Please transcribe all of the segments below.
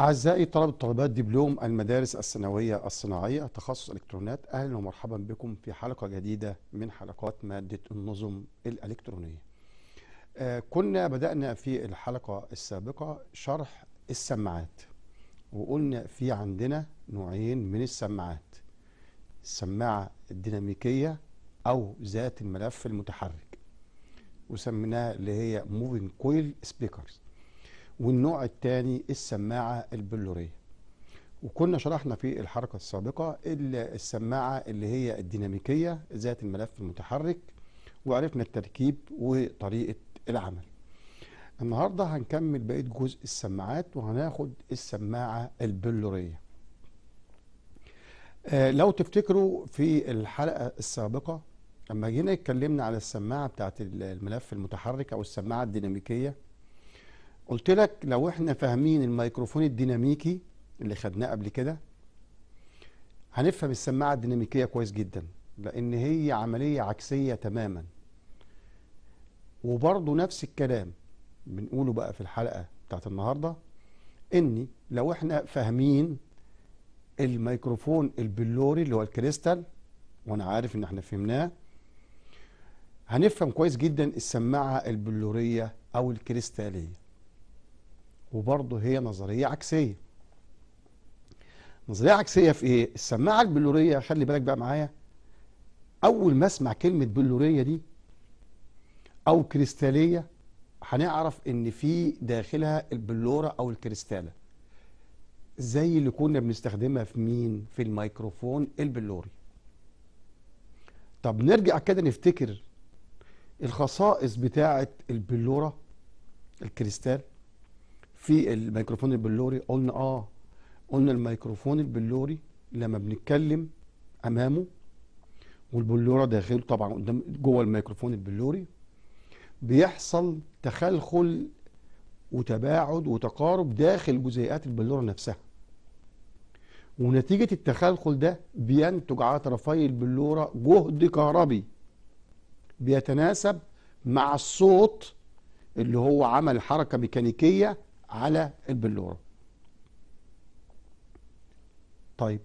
أعزائي طلبة طالبات دبلوم المدارس الثانوية الصناعية تخصص إلكترونات. أهلا ومرحبا بكم في حلقة جديدة من حلقات مادة النظم الإلكترونية. آه كنا بدأنا في الحلقة السابقة شرح السماعات وقلنا في عندنا نوعين من السماعات السماعة الديناميكية أو ذات الملف المتحرك وسميناها اللي هي moving coil speakers والنوع الثاني السماعة البلورية. وكنا شرحنا في الحلقة السابقة السماعة اللي هي الديناميكية ذات الملف المتحرك وعرفنا التركيب وطريقة العمل. النهاردة هنكمل بقية جزء السماعات وهناخد السماعة البلورية. آه لو تفتكروا في الحلقة السابقة لما جينا اتكلمنا على السماعة بتاعت الملف المتحرك أو السماعة الديناميكية قلت لك لو إحنا فاهمين الميكروفون الديناميكي اللي خدناه قبل كده هنفهم السماعة الديناميكية كويس جدا لأن هي عملية عكسية تماما. وبرضه نفس الكلام بنقوله بقى في الحلقة بتاعت النهاردة إني لو إحنا فاهمين الميكروفون البلوري اللي هو الكريستال وأنا عارف إن إحنا فهمناه هنفهم كويس جدا السماعة البلورية أو الكريستالية. وبرضه هي نظرية عكسية. نظرية عكسية في إيه؟ السماعة البلورية خلي بالك بقى معايا. أول ما أسمع كلمة بلورية دي أو كريستالية هنعرف إن في داخلها البلورة أو الكريستالة. زي اللي كنا بنستخدمها في مين؟ في الميكروفون البلوري. طب نرجع كده نفتكر الخصائص بتاعة البلورة الكريستال. في الميكروفون البلوري قلنا آه قلنا الميكروفون البلوري لما بنتكلم أمامه والبلورة داخله طبعا قدام جوه الميكروفون البلوري بيحصل تخلخل وتباعد وتقارب داخل جزيئات البلورة نفسها. ونتيجة التخلخل ده بينتج على طرفي البلورة جهد كهربي بيتناسب مع الصوت اللي هو عمل حركة ميكانيكية على البلوره طيب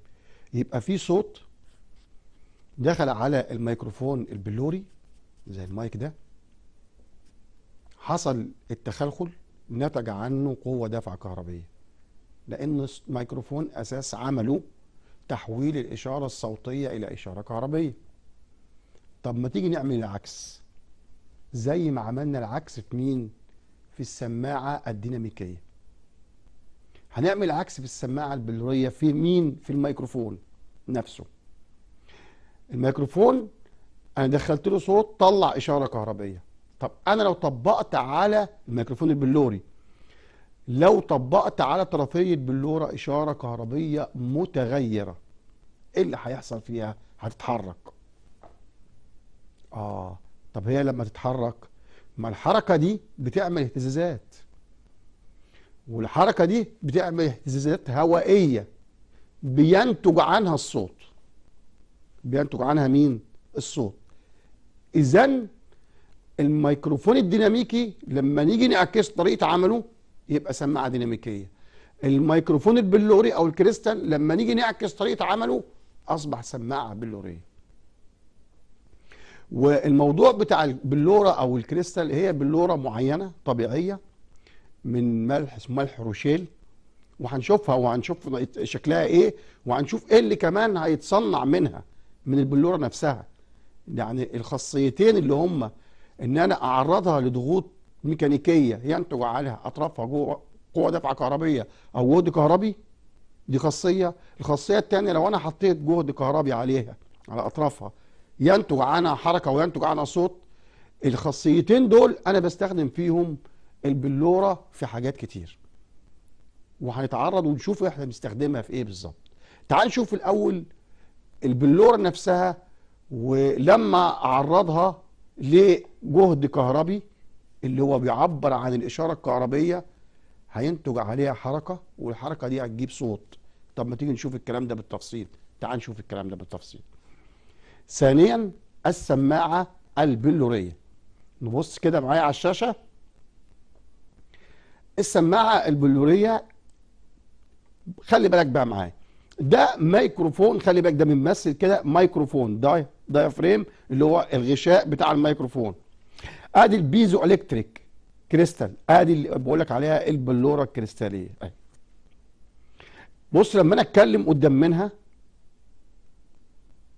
يبقى في صوت دخل على الميكروفون البلوري زي المايك ده. حصل التخلخل نتج عنه قوة دفع كهربية لأن الميكروفون أساس عمله تحويل الإشارة الصوتية إلى إشارة كهربية. طب ما تيجي نعمل العكس. زي ما عملنا العكس في مين؟ في السماعة الديناميكية. هنعمل عكس في السماعة البلورية في مين؟ في الميكروفون نفسه. الميكروفون أنا دخلت له صوت طلع إشارة كهربية طب أنا لو طبقت على الميكروفون البلوري لو طبقت على طرفي البلورة إشارة كهربية متغيرة إيه اللي هيحصل فيها؟ هتتحرك. آه طب هي لما تتحرك ما الحركة دي بتعمل اهتزازات. والحركة دي بتعمل اهتزازات هوائية. بينتج عنها الصوت. بينتج عنها مين؟ الصوت. اذا الميكروفون الديناميكي لما نيجي نعكس طريقة عمله يبقى سماعة ديناميكية. الميكروفون البلوري أو الكريستال لما نيجي نعكس طريقة عمله أصبح سماعة بلورية. والموضوع بتاع البلوره أو الكريستال هي بلوره معينة طبيعية من ملح اسمه ملح روشيل. وهنشوفها وهنشوف شكلها إيه وهنشوف إيه اللي كمان هيتصنع منها من البلوره نفسها. يعني الخاصيتين اللي هم إن أنا أعرضها لضغوط ميكانيكية ينتج عليها أطرافها جوه قوة دفع كهربية أو جهد كهربي دي خاصية. الخاصية الثانية لو أنا حطيت جهد كهربي عليها على أطرافها ينتج عنها حركة وينتج عنها صوت. الخاصيتين دول أنا بستخدم فيهم البلورة في حاجات كتير. وهنتعرض ونشوف إحنا بنستخدمها في إيه بالظبط. تعال نشوف الأول البلورة نفسها ولما أعرضها لجهد كهربي اللي هو بيعبر عن الإشارة الكهربية هينتج عليها حركة والحركة دي هتجيب صوت. طب ما تيجي نشوف الكلام ده بالتفصيل. تعال نشوف الكلام ده بالتفصيل. ثانيا السماعة البلورية. نبص كده معايا على الشاشة. السماعة البلورية خلي بالك بقى معايا. ده ميكروفون خلي بالك ده بنمثل كده ميكروفون ده diaphragm اللي هو الغشاء بتاع الميكروفون. آدي ال piezoelectric crystal. آدي اللي بقول لك عليها البلوره الكريستاليه بص لما أنا أتكلم قدام منها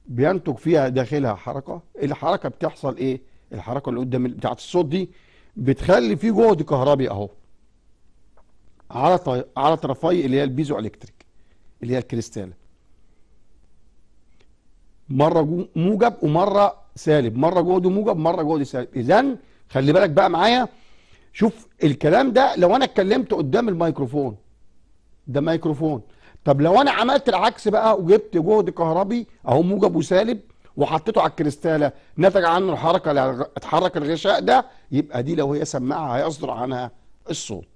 بينتج فيها داخلها حركة. الحركة بتحصل إيه؟ الحركة اللي قدام بتاعت الصوت دي بتخلي فيه جهد كهربي أهو. على طي... على طرفي اللي هي البيزو إلكتريك اللي هي الكريستاله مرة موجب ومرة سالب. مرة جهد موجب مرة جهد سالب. اذا خلي بالك بقى معايا. شوف الكلام ده لو أنا اتكلمت قدام الميكروفون ده ميكروفون. طب لو أنا عملت العكس بقى وجبت جهد كهربي اهو موجب وسالب وحطيته على الكريستاله نتج عنه الحركه اللي اتحرك الغشاء ده يبقى دي لو هي سماعه هيصدر عنها الصوت.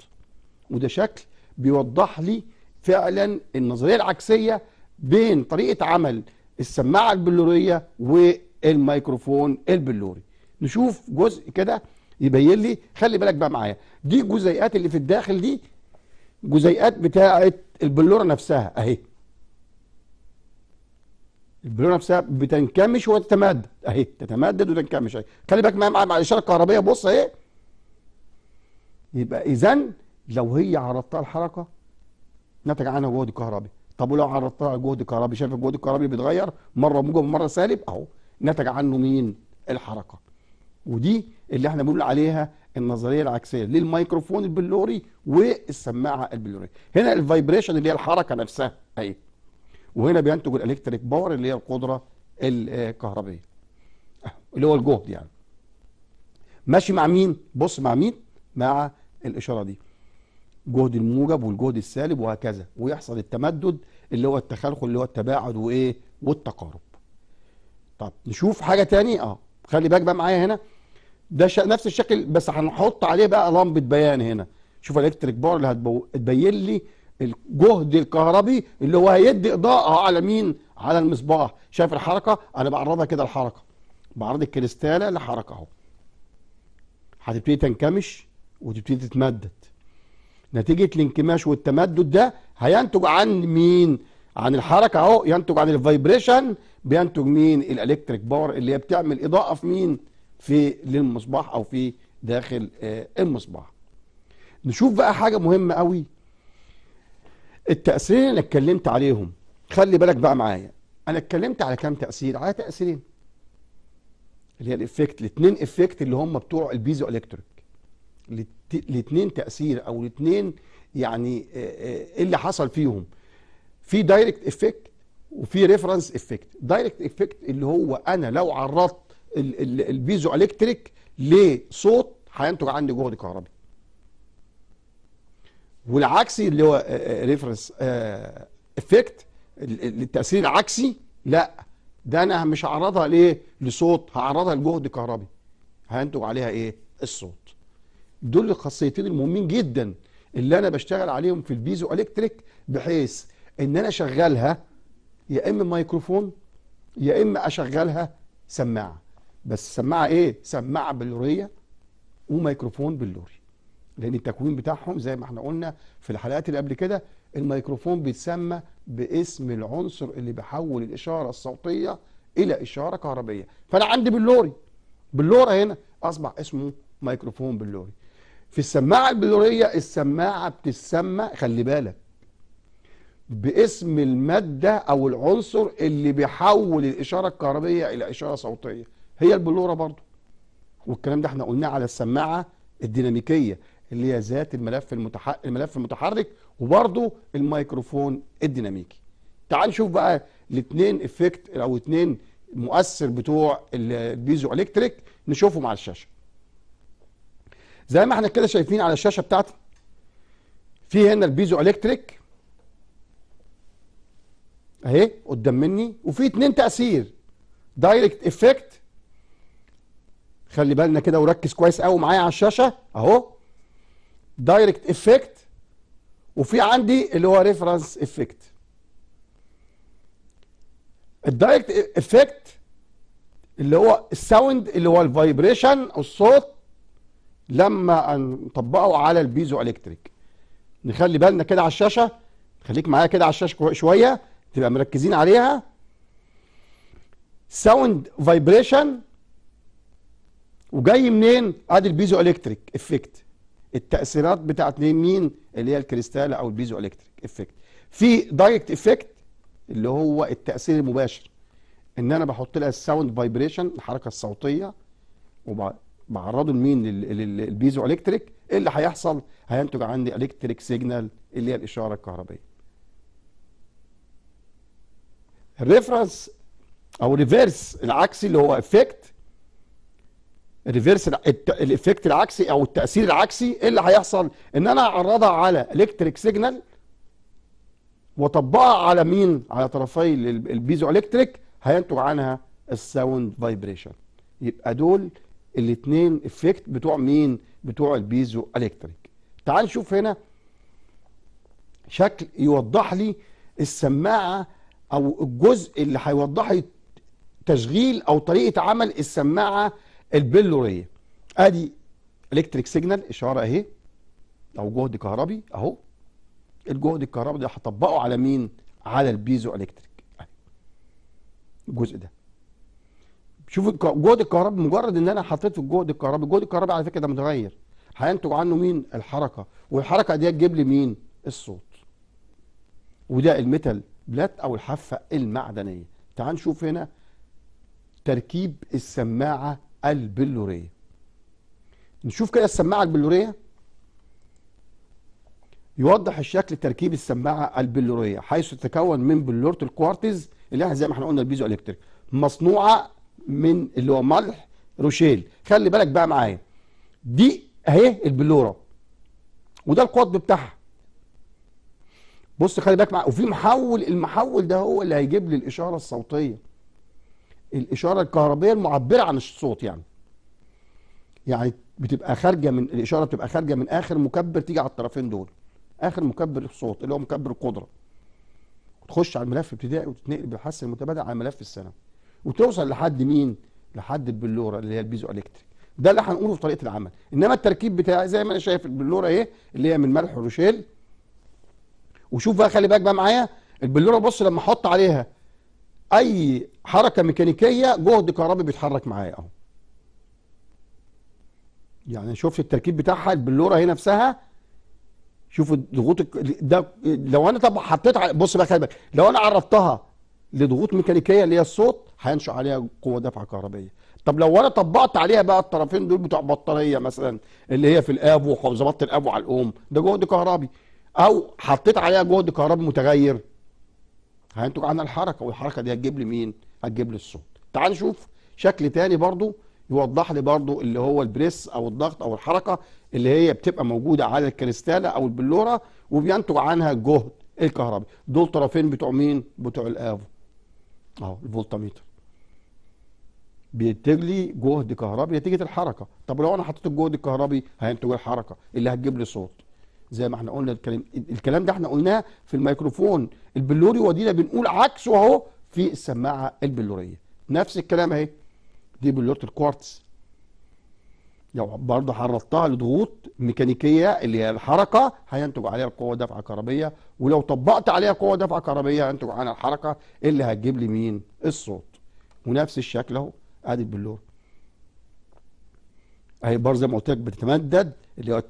وده شكل بيوضح لي فعلا النظرية العكسية بين طريقة عمل السماعة البلورية والميكروفون البلوري. نشوف جزء كده يبين لي خلي بالك بقى معايا دي الجزيئات اللي في الداخل دي جزيئات بتاعة البلورة نفسها أهي. البلورة نفسها بتنكمش وتتمدد. أهي تتمدد وتنكمش. اهي خلي بالك معايا مع الإشارة الكهربائية بص أهي. يبقى اذا لو هي عرضتها الحركة نتج عنها جهد كهربي. طب ولو عرضتها جهد كهربي شايف الجهد الكهربي بيتغير؟ مرة موجب ومرة سالب. أهو نتج عنه مين؟ الحركة. ودي اللي إحنا بنقول عليها النظرية العكسية للميكروفون البلوري والسماعة البلوريه هنا ال vibration اللي هي الحركة نفسها أهي. وهنا بينتج ال electric power اللي هي القدرة الكهربية. اللي هو الجهد يعني. ماشي مع مين؟ بص مع مين؟ مع الإشارة دي. جهد الموجب والجهد السالب وهكذا. ويحصل التمدد اللي هو التخلخل اللي هو التباعد وإيه؟ والتقارب. طب نشوف حاجة تاني؟ آه. خلي بالك بقى معايا هنا. ده. نفس الشكل بس هنحط عليه بقى لمبه بيان هنا. شوف ال electric power اللي. هتبين لي الجهد الكهربي اللي هو هيدي إضاءة على مين؟ على المصباح. شايف الحركة؟ أنا بعرضها كده الحركة. بعرض الكريستالة لحركه أهو. هتبتدي تنكمش وتبتدي تتمدد. نتيجة الانكماش والتمدد ده هينتج عن مين؟ عن الحركة أهو. ينتج عن ال vibration. بينتج مين؟ ال electric power اللي هي بتعمل إضاءة في مين؟ في للمصباح أو في داخل آه المصباح. نشوف بقى حاجة مهمة قوي. التأثيرين اللي اتكلمت عليهم خلي بالك بقى معايا. أنا اتكلمت على كام تأثير؟ على تأثيرين. اللي هي ال effect الاثنين effect اللي هم بتوع ال piezoelectric. الاثنين تأثير أو الاثنين يعني إيه اللي حصل فيهم. في direct effect وفي reverse effect direct effect اللي هو أنا لو عرضت ال piezoelectric لصوت هينتج عندي جهد كهربي. والعكسي اللي هو reverse effect التأثير العكسي لا ده أنا مش هعرضها ليه؟ لصوت هعرضها لجهد كهربي. هينتج عليها إيه؟ الصوت. دول الخاصيتين المهمين جدا اللي أنا بشتغل عليهم في ال piezoelectric بحيث إن أنا أشغلها يا إما ميكروفون يا إما أشغلها سماعة. بس سماعة إيه؟ سماعة بلورية وميكروفون بلوري. لأن التكوين بتاعهم زي ما إحنا قلنا في الحلقات اللي قبل كده الميكروفون بيتسمى باسم العنصر اللي بيحول الإشارة الصوتية إلى إشارة كهربيه فأنا عندي بلوري. بلورة هنا. اصبح اسمه ميكروفون بلوري. في السماعة البلورية السماعة بتسمى خلي بالك باسم المادة أو العنصر اللي بيحول الإشارة الكهربيه إلى إشارة صوتية. هي البلورة برضو. والكلام ده إحنا قلناه على السماعة الديناميكية اللي هي ذات الملف المتح... الملف المتحرك وبرضو الميكروفون الديناميكي. تعال نشوف بقى الاثنين effect أو اثنين مؤثر بتوع ال piezoelectric نشوفهم على الشاشة. زي ما إحنا كده شايفين على الشاشة بتاعتي في هنا ال piezoelectric اهي قدام مني وفي اتنين تأثير direct effect خلي بالنا كده وركز كويس قوي معايا على الشاشه. اهو. direct effect وفي عندي اللي هو reverse effect ال direct effect اللي هو ال sound اللي هو ال vibration الصوت لما نطبقه على ال piezoelectric نخلي بالنا كده على الشاشه. خليك معايا كده على الشاشه شوية. تبقى مركزين عليها. sound vibration وجاي منين؟ ادي ال piezoelectric effect. التأثيرات بتاعت مين؟ اللي هي الكريستال أو ال piezoelectric effect. في direct effect اللي هو التأثير المباشر. إن أنا بحط لها ال sound vibration الحركة الصوتية وبعرضه لمين؟ لل piezoelectric. إيه اللي هيحصل؟ هينتج عندي electric signal اللي هي الإشارة الكهربائية. ال reverse أو reverse العكسي اللي هو effect ال reverse ال effect العكسي أو التأثير العكسي إيه اللي هيحصل؟ إن أنا أعرضها على electric signal وأطبقها على مين؟ على طرفي ال piezoelectric هينتج عنها ال sound vibration يبقى دول الاثنين effect بتوع مين؟ بتوع ال piezoelectric تعال نشوف هنا شكل يوضح لي السماعة أو الجزء اللي هيوضح لي تشغيل أو طريقة عمل السماعة البلوريه آدي electric signal إشارة أهي. أو جهد كهربي أهو. الجهد الكهربي ده هطبقه على مين؟ على ال piezoelectric. الجزء ده. شوف الجهد الكهربي مجرد إن أنا حطيت الجهد الكهربي. الجهد الكهربي على فكرة ده متغير. هينتج عنه مين؟ الحركة. والحركة دي تجيب لي مين؟ الصوت. وده ال metal plate أو الحافة المعدنية. تعال نشوف هنا تركيب السماعة البلورية. نشوف كده السماعة البلورية. يوضح الشكل تركيب السماعة البلورية حيث تتكون من بلورة الكوارتز اللي إحنا زي ما إحنا قلنا ال piezoelectric. مصنوعة من اللي هو ملح روشيل. خلي بالك بقى معايا. دي اهي البلورة. وده القطب بتاعها. بص خلي بالك معايا وفي محول المحول ده هو اللي هيجيب لي الإشارة الصوتية. الإشارة الكهربائية المعبرة عن الصوت يعني. يعني بتبقى خارجة من الإشارة بتبقى خارجة من آخر مكبر تيجي على الطرفين دول. آخر مكبر الصوت اللي هو مكبر القدرة. وتخش على الملف الابتدائي وتتنقل بالحس المتبادل على الملف الثانوي. وتوصل لحد مين؟ لحد البلورة اللي هي البيزو إلكتريك. ده اللي هنقوله في طريقة العمل. إنما التركيب بتاعي زي ما أنا شايف البلورة اهي اللي هي من ملح روشيل وشوف بقى خلي بالك بقى معايا البلورة بص لما أحط عليها أي حركة ميكانيكية جهد كهربي بيتحرك معايا أهو. يعني شوف التركيب بتاعها البلورة هي نفسها؟ شوف الضغوط ده لو أنا طب حطيت بص بقى خلي بالك لو أنا عرضتها لضغوط ميكانيكية اللي هي الصوت هينشأ عليها قوة دفع كهربية. طب لو أنا طبقت عليها بقى الطرفين دول بتوع بطارية مثلا اللي هي في الآفو وظبطت الآفو على الأوم ده جهد كهربي. أو حطيت عليها جهد كهربي متغير. هينتج عنها الحركة والحركة دي هتجيب لي مين؟ هتجيب لي الصوت. تعال نشوف شكل تاني برضو يوضح لي برضو اللي هو ال press أو الضغط أو الحركة اللي هي بتبقى موجودة على الكريستالة أو البلوره وبينتج عنها الجهد الكهربي. دول طرفين بتوع مين؟ بتوع الآفو. أهو الفولتميتر. بينتج لي جهد كهربي نتيجة الحركة. طب لو أنا حطيت الجهد الكهربي هينتج الحركة اللي هتجيب لي صوت. زي ما إحنا قلنا الكلام الكلام ده إحنا قلناه في الميكروفون. البلوري وأدينا بنقول عكسه اهو في السماعة البلورية. نفس الكلام اهي. دي بلورة الكوارتز. لو برضه عرضتها لضغوط ميكانيكية اللي هي الحركة هينتج عليها القوه دفعه كهربية. ولو طبقت عليها قوة دفعه كهربية هينتج عنها الحركة اللي هتجيب لي مين؟ الصوت. ونفس الشكل اهو. ادي البلور اهي برضه زي ما قلت لك بتتمدد. اللي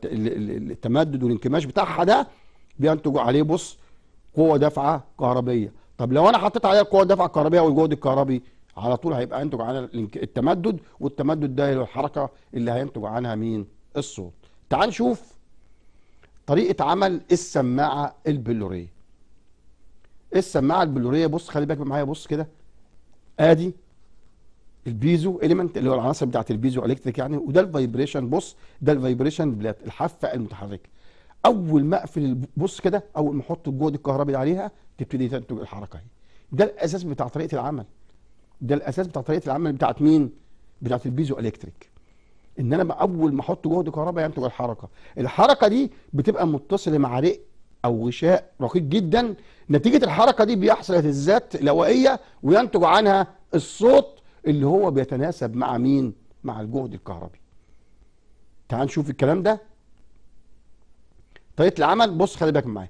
التمدد والانكماش بتاعها ده بينتج عليه بص قوة دفعه كهربية. طب لو أنا حطيت عليها القوه الدفعه الكهربيه والجهد الكهربي على طول هيبقى ينتج عنها التمدد والتمدد ده هي الحركة اللي هينتج عنها مين؟ الصوت. تعال نشوف طريقة عمل السماعة البلورية. السماعة البلورية بص خلي بالك معايا بص كده. آدي ال piezo element اللي هو العناصر بتاعت ال piezoelectric يعني وده ال vibration بص ده ال vibration plate الحافة المتحركة. أول ما أقفل بص كده أول ما أحط الجهد الكهربي عليها تبتدي تنتج الحركة اهي ده الأساس بتاع طريقة العمل. ده الأساس بتاع طريقة العمل بتاعت مين؟ بتاعت البيزو الكتريك إن أنا أول ما أحط جهد كهرباء ينتج الحركة. الحركة دي بتبقى متصلة مع رق أو غشاء رقيق جدا. نتيجة الحركة دي بيحصل اهتزازات الهوائيه وينتج عنها الصوت اللي هو بيتناسب مع مين؟ مع الجهد الكهربي. تعال نشوف الكلام ده. طريقة العمل بص خلي بالك معايا.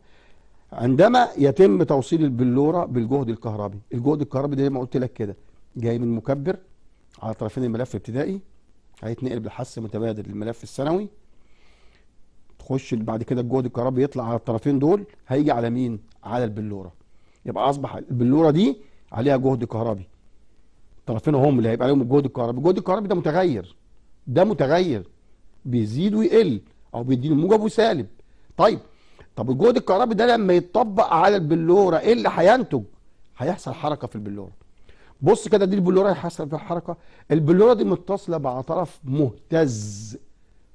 عندما يتم توصيل البلورة بالجهد الكهربي الجهد الكهربي ده زي ما قلت لك كده جاي من مكبر على طرفين الملف الابتدائي هيتنقل بالحث متبادل للملف الثانوي. تخش بعد كده الجهد الكهربي يطلع على الطرفين دول هيجي على مين؟ على البلورة. يبقى أصبح البلورة دي عليها جهد كهربي. الطرفين هم اللي هيبقى عليهم الجهد الكهربي؟ الجهد الكهربي ده متغير. ده متغير. بيزيد ويقل أو بيديني موجب وسالب. طيب طب الجهد الكهربي ده لما يتطبق على البلورة إيه اللي هينتج؟ هيحصل حركة في البلورة. بص كده دي البلورة هيحصل فيها حركة. البلورة دي متصلة مع طرف مهتز.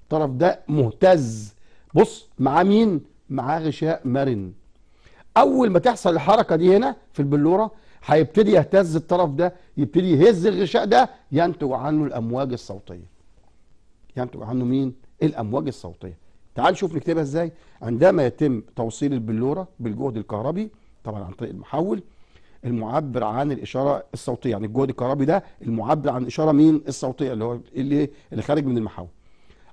الطرف ده مهتز. بص مع مين؟ مع غشاء مرن. أول ما تحصل الحركة دي هنا في البلورة هيبتدي يهتز الطرف ده يبتدي يهز الغشاء ده ينتج عنه الأمواج الصوتية. ينتج عنه مين؟ الأمواج الصوتية. تعال نشوف نكتبها إزاي. عندما يتم توصيل البلورة بالجهد الكهربي طبعا عن طريق المحول المعبر عن الإشارة الصوتية. يعني الجهد الكهربي ده المعبر عن الإشارة مين؟ الصوتية اللي هو اللي اللي خارج من المحول.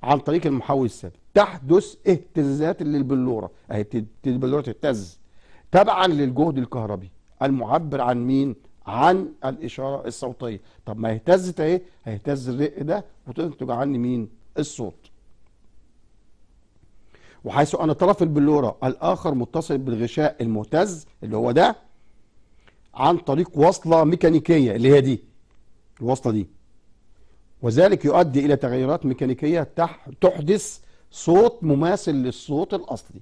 عن طريق المحول الثابت تحدث اهتزازات للبلورة. أهي البلوره تهتز. تبعا للجهد الكهربي. المعبر عن مين؟ عن الإشارة الصوتية. طب ما اهتزت اهي هيهتز الرق ده وتنتج عني مين؟ الصوت. وحيث أن طرف البلورة الآخر متصل بالغشاء المهتز اللي هو ده عن طريق وصلة ميكانيكية اللي هي دي الوصلة دي. وذلك يؤدي إلى تغيرات ميكانيكية تح- تحدث صوت مماثل للصوت الأصلي.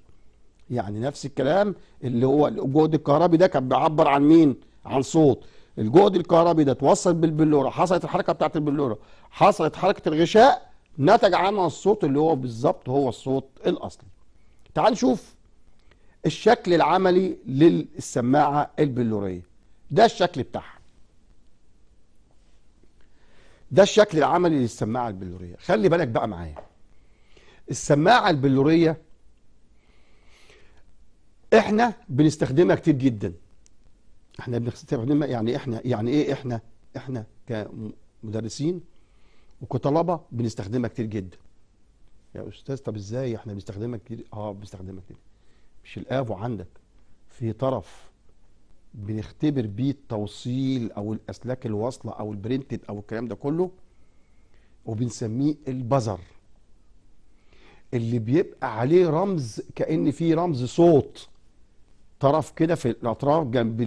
يعني نفس الكلام اللي هو الجهد الكهربي ده كان بيعبر عن مين؟ عن صوت. الجهد الكهربي ده اتوصل بالبلورة. حصلت الحركة بتاعت البلورة. حصلت حركة الغشاء نتج عنها الصوت اللي هو بالظبط هو الصوت الأصلي. تعال نشوف الشكل العملي للسماعة البلورية. ده الشكل بتاعها. ده الشكل العملي للسماعة البلورية. خلي بالك بقى معايا. السماعة البلورية إحنا بنستخدمها كتير جدا. إحنا بنستخدمها يعني إحنا يعني إيه إحنا؟ إحنا كمدرسين وكطلبة بنستخدمها كتير جدا. يا أستاذ طب إزاي إحنا بنستخدمها كتير؟ آه بنستخدمها كتير. مش الافو عندك في طرف بنختبر بيه التوصيل أو الأسلاك الواصله أو البرنتد أو الكلام ده كله وبنسميه البزر. اللي بيبقى عليه رمز كأن فيه رمز صوت. طرف كده في الاطراف جنب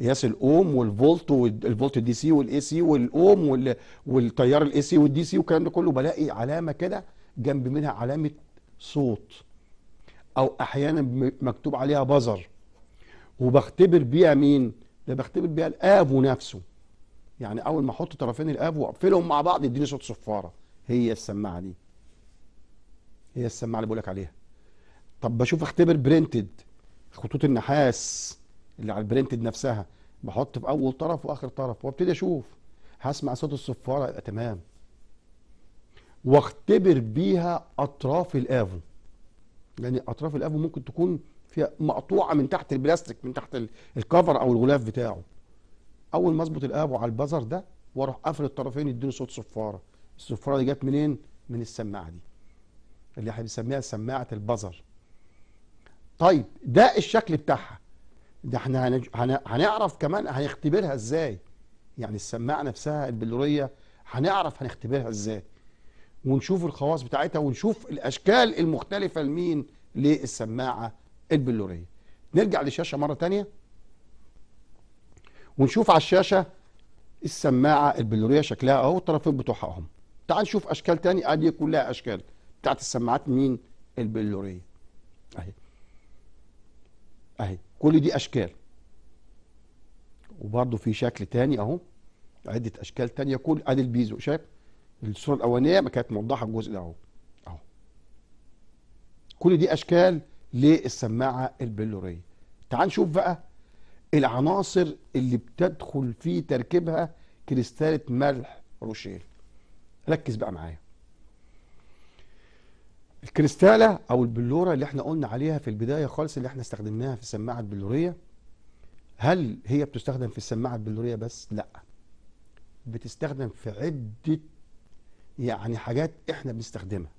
قياس الأوم والفولت والفولت ال DC وال AC والأوم وال- والتيار الإي سي والدي سي والكلام ده كله بلاقي علامة كده جنب منها علامة صوت أو أحيانا مكتوب عليها buzzer. وبختبر بيها مين؟ ده بختبر بيها الآفو نفسه. يعني أول ما أحط طرفين الآفو وأقفلهم مع بعض يديني صوت صفارة. هي السماعة دي. هي السماعة اللي بقولك عليها. طب بشوف اختبر printed خطوط النحاس اللي على ال printed نفسها بحط في أول طرف وآخر طرف وأبتدي أشوف هسمع صوت الصفاره يبقى تمام. واختبر بيها أطراف الآفو. لأن أطراف الآفو ممكن تكون فيها مقطوعة من تحت البلاستيك من تحت ال- cover أو الغلاف بتاعه. أول ما أظبط الآفو على ال buzzer ده وأروح قافل الطرفين يديني صوت صفارة. الصفارة دي جت منين؟ من السماعة دي. اللي إحنا بنسميها سماعة البزر. طيب ده الشكل بتاعها. ده إحنا هنج- هن- هنعرف كمان هنختبرها إزاي. يعني السماعة نفسها البلورية هنعرف هنختبرها إزاي. ونشوف الخواص بتاعتها ونشوف الأشكال المختلفة لمين؟ للسماعة البلورية. نرجع للشاشة مرة تانية. ونشوف على الشاشة السماعة البلورية شكلها أهو الطرفين بتوعها اهم تعال نشوف أشكال تاني أدي كلها أشكال. بتاعت السماعات مين؟ البلورية. أهي. أهي كل دي أشكال. وبرضه في شكل تاني أهو عدة أشكال تانية كل ادي البيزو شايف؟ الصورة الأولانية ما كانت موضحة الجزء ده أهو أهو. كل دي أشكال للسماعة البلورية. تعال نشوف بقى العناصر اللي بتدخل في تركيبها كريستالة ملح روشيل. ركز بقى معايا. الكريستالة أو البلورة اللي إحنا قلنا عليها في البداية خالص اللي إحنا استخدمناها في السماعة البلورية هل هي بتستخدم في السماعة البلورية بس؟ لا. بتستخدم في عدة يعني حاجات إحنا بنستخدمها.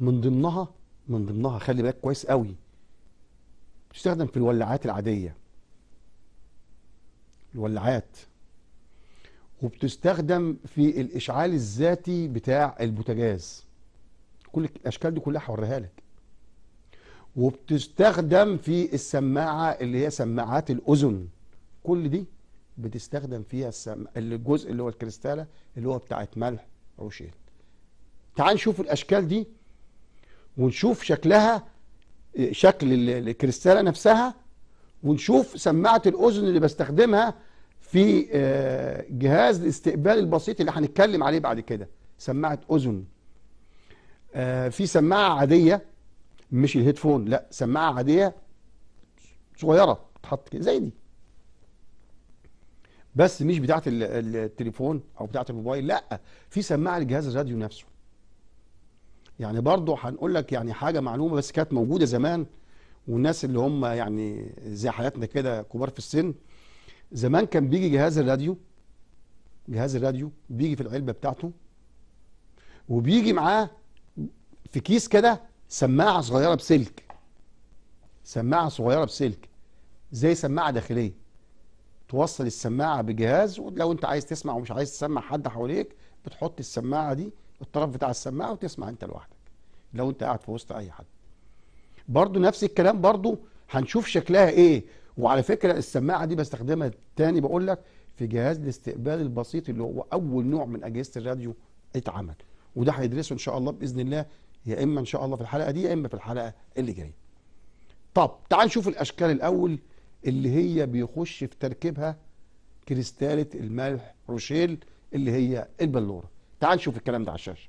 من ضمنها من ضمنها خلي بالك كويس قوي بتستخدم في الولاعات العادية. الولاعات وبتستخدم في الإشعال الذاتي بتاع البوتاجاز. كل الأشكال دي كلها هوريها لك. وبتستخدم في السماعة اللي هي سماعات الأذن. كل دي بتستخدم فيها السم... الجزء اللي هو الكريستالة اللي هو بتاعت ملح روشيل. تعال نشوف الأشكال دي ونشوف شكلها شكل ال- الكريستالة نفسها ونشوف سماعة الأذن اللي بستخدمها في آه، جهاز الاستقبال البسيط اللي هنتكلم عليه بعد كده. سماعة أذن. في سماعة عادية مش الهيدفون لا سماعة عادية صغيرة تحط كده زي دي. بس مش بتاعة ال- ال- التليفون أو بتاعة الموبايل لا في سماعة لجهاز الراديو نفسه. يعني برضه هنقول لك يعني حاجة معلومة بس كانت موجودة زمان والناس اللي هم يعني زي حياتنا كده كبار في السن زمان كان بيجي جهاز الراديو جهاز الراديو بيجي في العلبة بتاعته وبيجي معاه في كيس كده سماعة صغيرة بسلك. سماعة صغيرة بسلك. زي سماعة داخلية. توصل السماعة بجهاز ولو انت عايز تسمع ومش عايز تسمع حد حواليك بتحط السماعة دي الطرف بتاع السماعة وتسمع انت لوحدك. لو انت قاعد في وسط أي حد. برضو نفس الكلام برضو هنشوف شكلها إيه. وعلى فكرة السماعة دي بستخدمها تاني بقول لك في جهاز الاستقبال البسيط اللي هو أول نوع من أجهزة الراديو اتعمل. وده هيدرسه إن شاء الله بإذن الله يا إما إن شاء الله في الحلقة دي يا إما في الحلقة اللي جاية. طب تعال نشوف الأشكال الأول اللي هي بيخش في تركيبها كريستالة الملح روشيل اللي هي البلورة. تعال نشوف الكلام ده على الشاشة.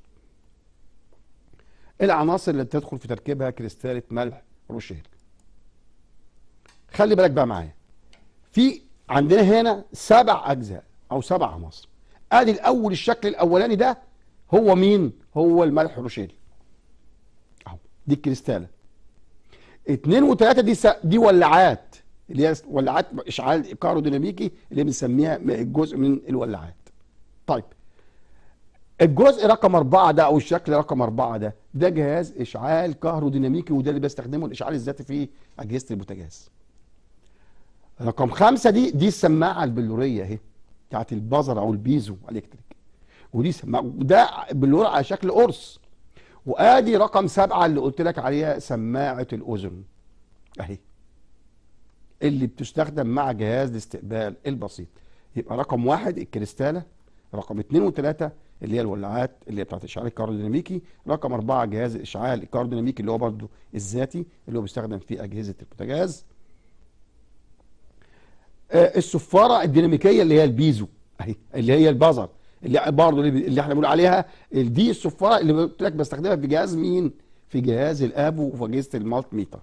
العناصر اللي تدخل في تركيبها كريستالة ملح روشيل. خلي بالك بقى معايا. في عندنا هنا سبع أجزاء أو سبع عناصر. أدي الأول الشكل الأولاني ده هو مين؟ هو الملح روشيل. دي الكريستاله اتنين وتلاتة دي. دي ولاعات اللي هي ولاعات إشعال كهروديناميكي اللي بنسميها جزء من الولاعات طيب الجزء رقم أربعة ده أو الشكل رقم أربعة ده ده جهاز إشعال كهروديناميكي وده اللي بستخدمه الإشعال الذاتي في أجهزة البوتاجاز. رقم خمسة دي دي السماعة البلورية أهي بتاعت ال buzzer أو ال piezoelectric. ودي سماعة وده بلور على شكل قرص. وآدي رقم سبعة اللي قلت لك عليها سماعة الأذن. أهي. اللي بتستخدم مع جهاز الاستقبال البسيط. يبقى رقم واحد الكريستالة رقم اثنين وثلاثة اللي هي الولاعات اللي هي بتاعت الاشعال الكهروديناميكي رقم أربعة جهاز الاشعال الكهروديناميكي اللي هو برضه الذاتي اللي هو بيستخدم في أجهزة البوتاجاز آه الصفاره الديناميكية اللي هي ال piezo أهي اللي هي ال buzzer اللي برضه اللي, إحنا بنقول عليها دي الصفاره اللي قلت لك بستخدمها في جهاز مين؟ في جهاز الآفو وفي اجهزه ال multimeter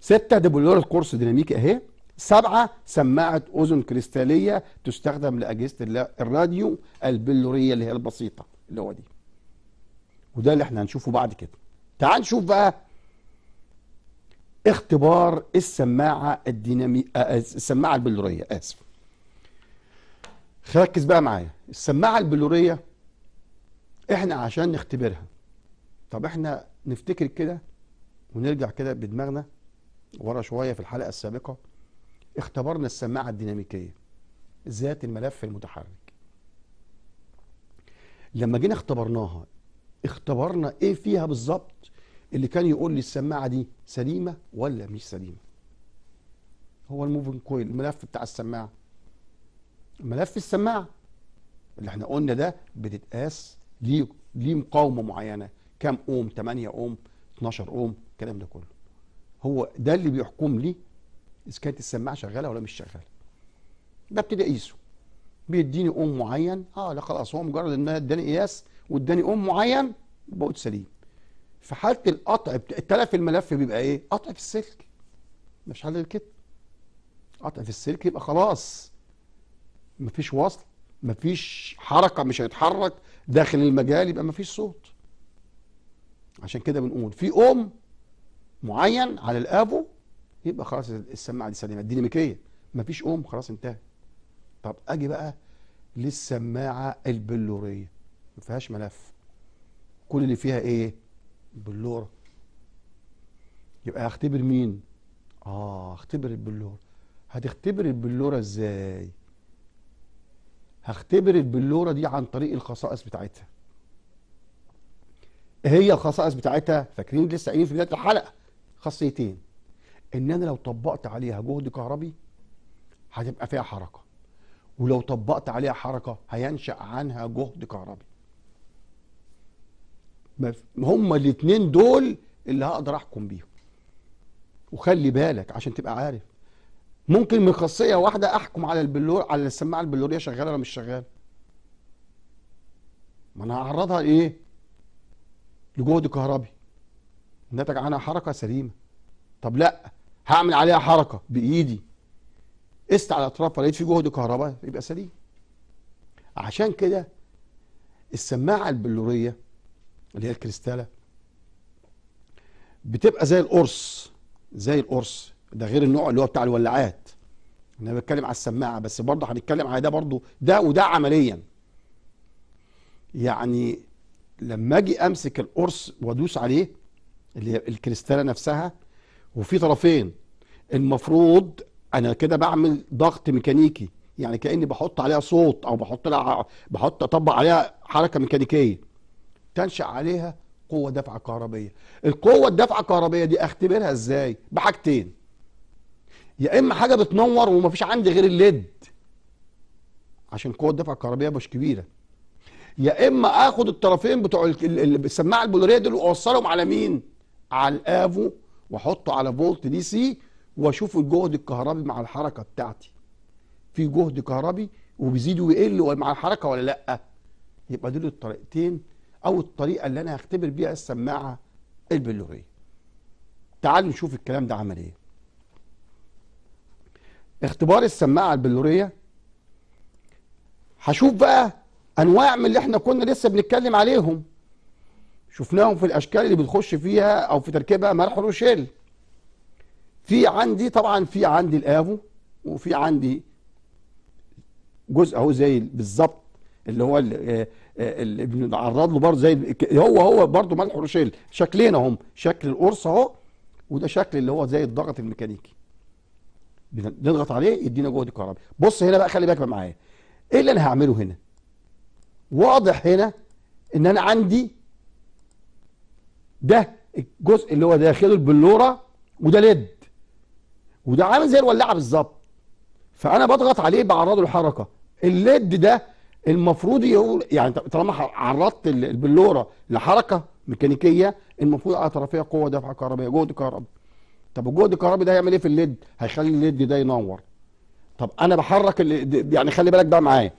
ستة دبلور القرص ديناميكي اهي. سبعة سماعة أذن كريستالية تستخدم لأجهزة الراديو البلورية اللي هي البسيطة اللي هو دي. وده اللي إحنا هنشوفه بعد كده. تعال نشوف بقى اختبار السماعة الدينامي السماعة البلورية. آسف. ركز بقى معايا. السماعة البلورية إحنا عشان نختبرها. طب إحنا نفتكر كده ونرجع كده بدماغنا ورا شوية في الحلقة السابقة. اختبرنا السماعة الديناميكية ذات الملف المتحرك. لما جينا اختبرناها اختبرنا إيه فيها بالظبط اللي كان يقول لي السماعة دي سليمة ولا مش سليمة؟ هو الموفنج كويل الملف بتاع السماعة. ملف السماعة. اللي إحنا قلنا ده بتتقاس ليه ليه مقاومة معينة. كام أوم؟ 8 أوم؟ 12 أوم؟ الكلام ده كله. هو ده اللي بيحكم لي إذا كانت السماعة شغالة ولا مش شغالة. ببتدي اقيسه بيديني ام معين. آه لا خلاص هو مجرد إن اداني قياس واداني ام معين بقول سليم. في حالة القطع التلف الملف بيبقى إيه؟ قطع في السلك. مش حل كده قطع في السلك يبقى خلاص. مفيش وصل مفيش حركة مش هيتحرك داخل المجال يبقى مفيش صوت. عشان كده بنقول في أم معين على الافو يبقى خلاص السماعة دي سليمة الديناميكيه مفيش أم خلاص انتهى طب أجي بقى للسماعة البلورية. ما فيهاش ملف. كل اللي فيها إيه؟ بلوره يبقى هختبر مين؟ آه أختبر البلوره هتختبر البلورة إزاي؟ هختبر البلورة دي عن طريق الخصائص بتاعتها. هي الخصائص بتاعتها فاكرين لسه قايلين في بداية الحلقة خاصيتين. إن أنا لو طبقت عليها جهد كهربي هتبقى فيها حركة ولو طبقت عليها حركة هينشأ عنها جهد كهربي. هما الاثنين دول اللي هقدر أحكم بيهم. وخلي بالك عشان تبقى عارف ممكن من خاصية واحدة أحكم على البلور على السماعة البلورية شغالة ولا مش شغالة. ما أنا هعرضها لإيه؟ لجهد كهربي. نتج عنها حركة سليمة. طب لأ هعمل عليها حركة بإيدي. قست على اطرافها لقيت في جهد كهرباء يبقى سليم. عشان كده السماعة البلورية اللي هي الكريستالة بتبقى زي القرص زي القرص. ده غير النوع اللي هو بتاع الولاعات أنا بتكلم على السماعة بس برضه هنتكلم على ده برضه ده وده عمليا. يعني لما أجي أمسك القرص وأدوس عليه اللي هي الكريستالة نفسها وفي طرفين المفروض أنا كده بعمل ضغط ميكانيكي. يعني كأني بحط عليها صوت أو بحط لها بحط أطبق عليها حركة ميكانيكية. تنشأ عليها قوة دفعه كهربية. القوة الدفعه الكهربية دي أختبرها إزاي؟ بحاجتين. يا إما حاجة بتنور ومفيش عندي غير الليد. عشان قوة الدفعه الكهربيه مش كبيرة. يا إما آخد الطرفين بتوع السماعة البولارية دول وأوصلهم على مين؟ على الآفو وأحطه على فولت دي سي وأشوف الجهد الكهربي مع الحركة بتاعتي. في جهد كهربي وبيزيد ويقل مع الحركة ولا لأ؟ يبقى دول الطريقتين أو الطريقة اللي أنا هختبر بيها السماعة البلوريه تعالوا نشوف الكلام ده عمل إيه. اختبار السماعة البلورية. هشوف بقى أنواع من اللي إحنا كنا لسه بنتكلم عليهم. شفناهم في الأشكال اللي بتخش فيها أو في تركيبها ملح روشيل. في عندي طبعا في عندي الآفو وفي عندي جزء أهو زي بالظبط اللي هو اللي, اللي بنتعرض له برضه زي هو هو برضه ملح روشيل. شكلين اهم شكل القرص أهو وده شكل اللي هو زي الضغط الميكانيكي. نضغط عليه يدينا جهد كهربي. بص هنا بقى خلي بالك معايا. إيه اللي أنا هعمله هنا؟ واضح هنا إن أنا عندي ده الجزء اللي هو داخله البلورة وده ليد. وده عامل زي الولاعة بالظبط. فأنا بضغط عليه بعرضه الحركة. الليد ده المفروض يقول يعني طالما عرضت البلورة لحركة ميكانيكية المفروض على طرفية قوة دفع كهربائية جهد كهربي طب الجهد الكهربي ده هيعمل إيه في ال LED؟ هيخلي ال LED ده ينور. طب أنا بحرك يعني خلي بالك بقى معايا.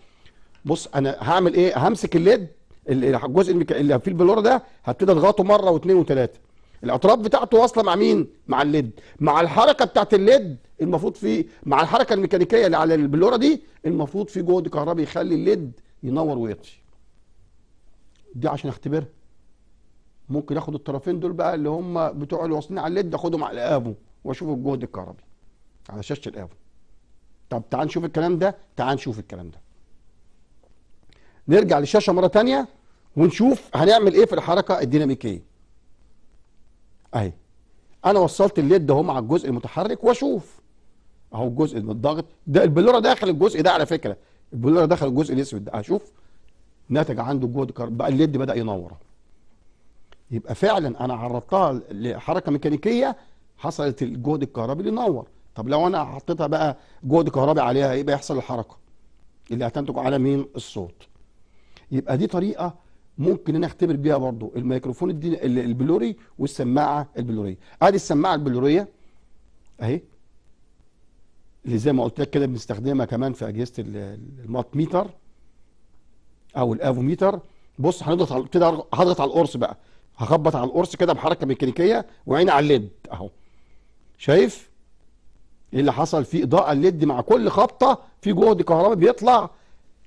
بص أنا هعمل إيه؟ همسك ال LED الجزء اللي في البلورة ده هبتدي أضغطه مرة واثنين وثلاثة. الأطراف بتاعته واصلة مع مين؟ مع ال LED. مع الحركة بتاعت ال LED المفروض في مع الحركة الميكانيكية اللي على البلورة دي المفروض في جهد كهربي يخلي ال LED ينور ويطفي. دي عشان أختبرها. ممكن اخد الطرفين دول بقى اللي هم بتوع اللي واصلين على ال LED اخدهم على الافو واشوف الجهد الكهربي على شاشة الافو طب تعال نشوف الكلام ده تعال نشوف الكلام ده. نرجع للشاشة مرة ثانية ونشوف هنعمل إيه في الحركة الديناميكية. أهي. أنا وصلت ال LED ده مع الجزء المتحرك وأشوف. أهو الجزء من الضغط. ده البلورة داخل الجزء ده على فكرة. البلورة داخل الجزء الأسود ده. هشوف ناتج عنده الجهد بقى الليد بدأ ينور يبقى فعلا أنا عرضتها لحركة ميكانيكية حصلت الجهد الكهربي اللي ينور. طب لو أنا حطيتها بقى جهد كهربي عليها يبقى يحصل الحركة اللي هتنتج على مين؟ الصوت. يبقى دي طريقة ممكن أنا أختبر بيها برضو الميكروفون البلوري والسماعة البلورية. أدي السماعة البلورية أهي اللي زي ما قلت لك كده بنستخدمها كمان في أجهزة ال multimeter أو الأفوميتر. بص هنضغط هضغط على القرص بقى. هخبط على القرص كده بحركة ميكانيكية وعيني على ال LED أهو. شايف؟ إيه اللي حصل؟ في إضاءة ال LED مع كل خبطة في جهد كهربي بيطلع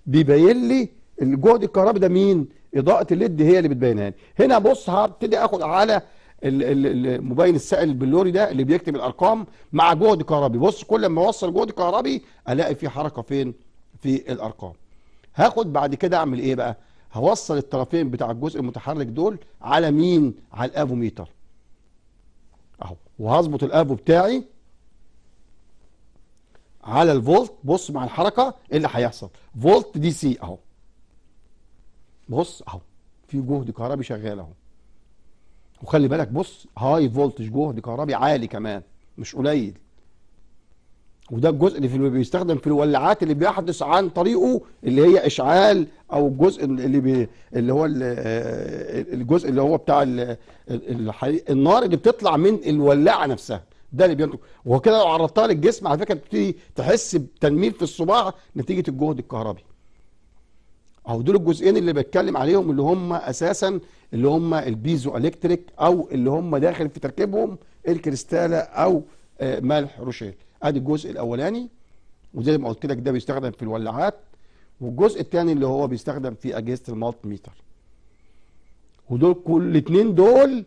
بيبين لي الجهد الكهربي ده مين؟ إضاءة ال LED هي اللي بتبينها لي هنا بص هبتدي آخد على المبين السائل البلوري ده اللي بيكتب الأرقام مع جهد كهربي. بص كل ما أوصل جهد كهربي ألاقي في حركة فين؟ في الأرقام. هاخد بعد كده أعمل إيه بقى؟ هوصل الطرفين بتاع الجزء المتحرك دول على مين؟ على الأفوميتر. أهو. وهظبط الأفو بتاعي على الفولت. بص مع الحركة إيه اللي هيحصل. فولت DC أهو. بص أهو. في جهد كهربي شغال أهو. وخلي بالك بص هاي فولتج جهد كهربي عالي كمان مش قليل. وده الجزء اللي في اللي بيستخدم في الولاعات اللي بيحدث عن طريقه اللي هي إشعال أو الجزء اللي بي اللي هو آه، الجزء اللي هو بتاع النار اللي بتطلع من الولاعة نفسها. ده اللي بينتج. وهو كده لو عرضتها للجسم على فكرة بتبتدي تحس بتنميل في الصباع نتيجة الجهد الكهربي. أو دول الجزئين اللي بتكلم عليهم اللي هم أساسا اللي هم ال piezoelectric أو اللي هم داخل في تركيبهم الكريستالة أو آه، ملح روشيل. ادي الجزء الاولاني وزي ما قلت لك ده بيستخدم في الولاعات والجزء الثاني اللي هو بيستخدم في اجهزة ال multimeter ودول كل الاثنين دول